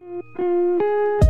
Música